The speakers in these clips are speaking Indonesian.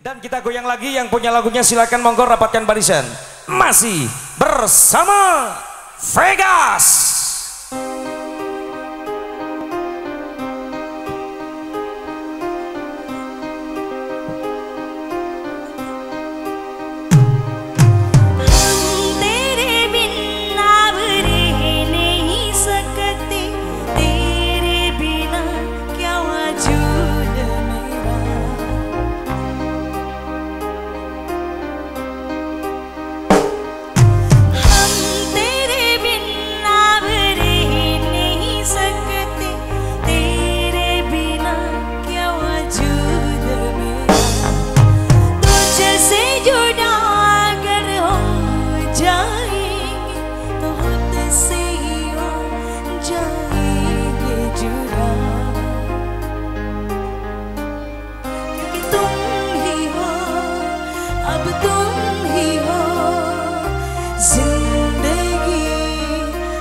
Dan kita goyang lagi yang punya lagunya silakan monggo rapatkan barisan. Masih bersama Vegas.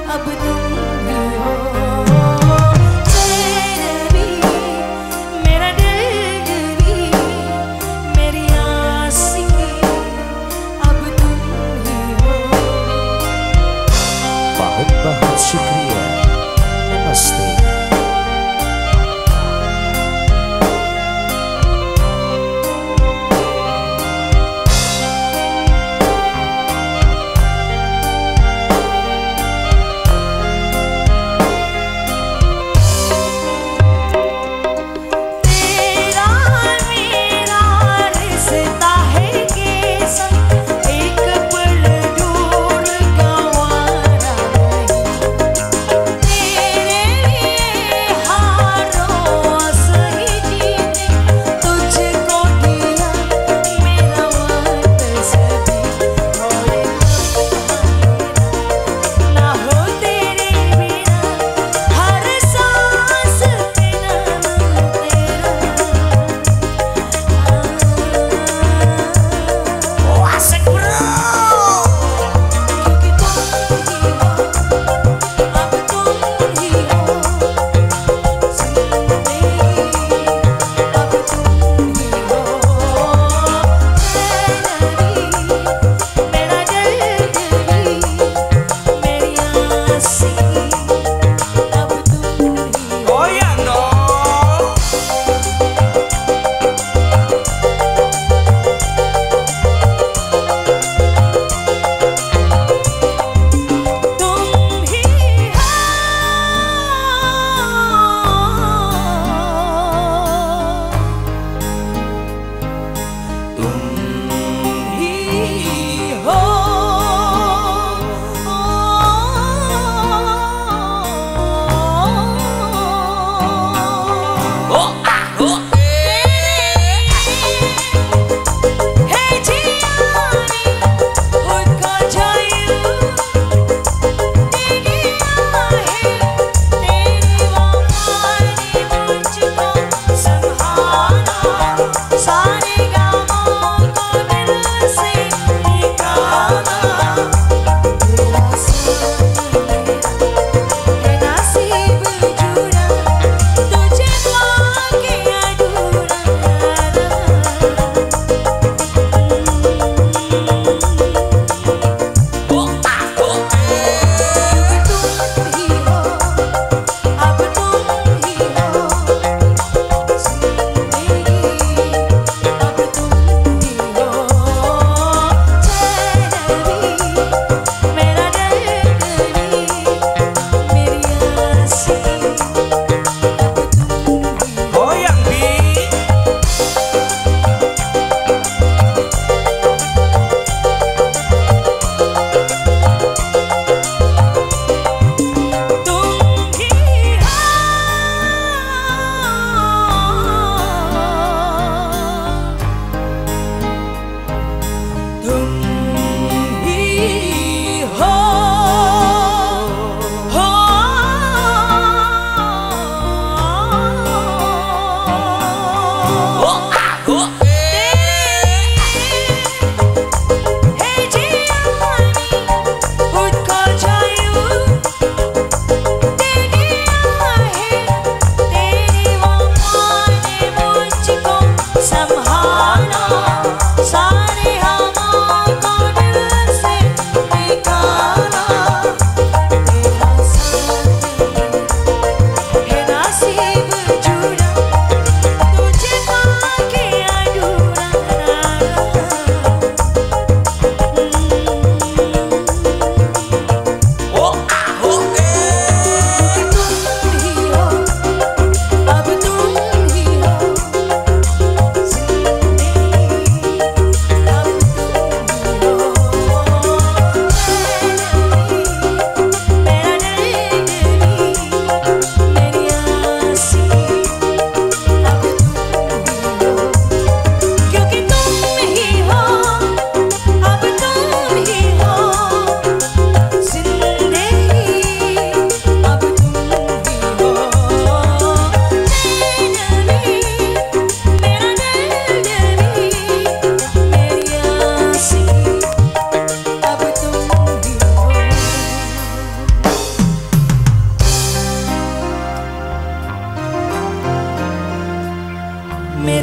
up with ama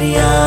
yeah